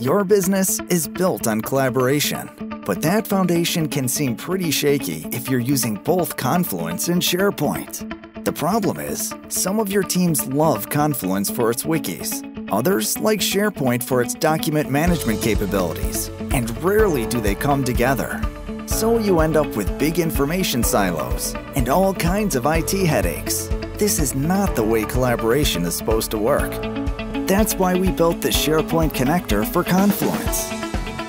Your business is built on collaboration, but that foundation can seem pretty shaky if you're using both Confluence and SharePoint. The problem is, some of your teams love Confluence for its wikis. Others like SharePoint for its document management capabilities, and rarely do they come together. So you end up with big information silos and all kinds of IT headaches. This is not the way collaboration is supposed to work. That's why we built the SharePoint connector for Confluence.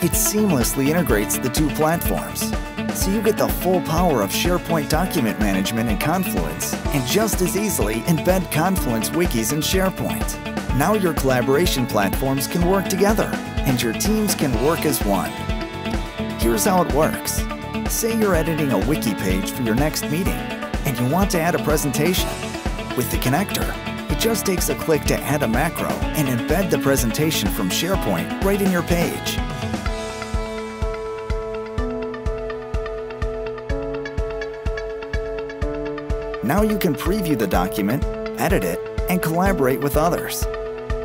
It seamlessly integrates the two platforms, so you get the full power of SharePoint document management in Confluence and just as easily embed Confluence wikis in SharePoint. Now your collaboration platforms can work together and your teams can work as one. Here's how it works. Say you're editing a wiki page for your next meeting and you want to add a presentation. With the connector, it just takes a click to add a macro and embed the presentation from SharePoint right in your page. Now you can preview the document, edit it, and collaborate with others.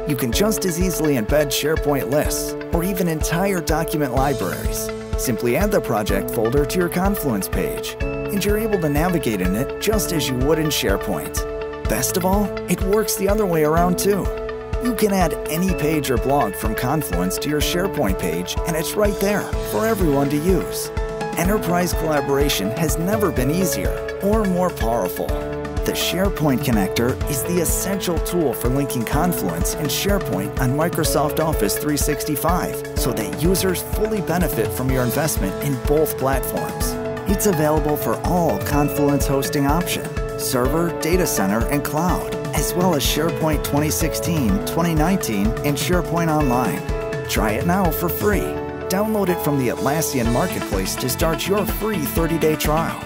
You can just as easily embed SharePoint lists or even entire document libraries. Simply add the project folder to your Confluence page, and you're able to navigate in it just as you would in SharePoint. Best of all, it works the other way around too. You can add any page or blog from Confluence to your SharePoint page, and it's right there for everyone to use. Enterprise collaboration has never been easier or more powerful. The SharePoint connector is the essential tool for linking Confluence and SharePoint on Microsoft Office 365 so that users fully benefit from your investment in both platforms. It's available for all Confluence hosting options server, data center, and cloud, as well as SharePoint 2016, 2019, and SharePoint Online. Try it now for free. Download it from the Atlassian Marketplace to start your free 30-day trial.